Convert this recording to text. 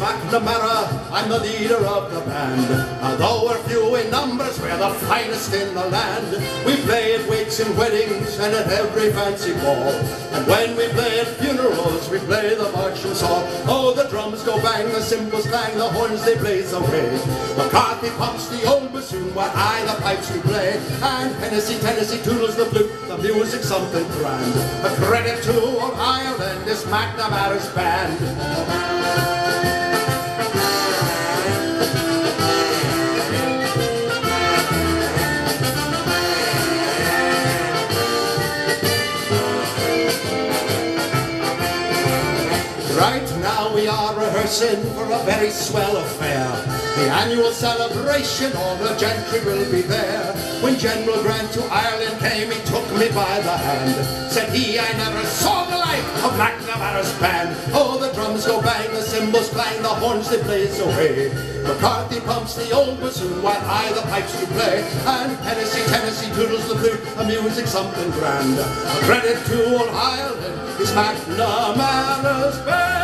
McNamara, I'm the leader of the band. Uh, Although we're few in numbers, we're the finest in the land. We play at wakes and weddings and at every fancy ball. And when we play at funerals, we play the marching song. Oh, the drums go bang, the cymbals clang, the horns they blaze away. McCarthy pumps the old bassoon while I the pipes we play. And Hennessy, Tennessee toodles the flute, the music's something grand. A credit to old Ireland, this McNamara's band. We are rehearsing for a very swell affair. The annual celebration, all the gentry will be there. When General Grant to Ireland came, he took me by the hand. Said he, I never saw the like of McNamara's band. Oh, the drums go bang, the cymbals clang, the horns they blaze away. McCarthy pumps the old bassoon while I the pipes do play. And Hennessy, Tennessee toodles the flute, a music something grand. A credit to old Ireland is McNamara's band.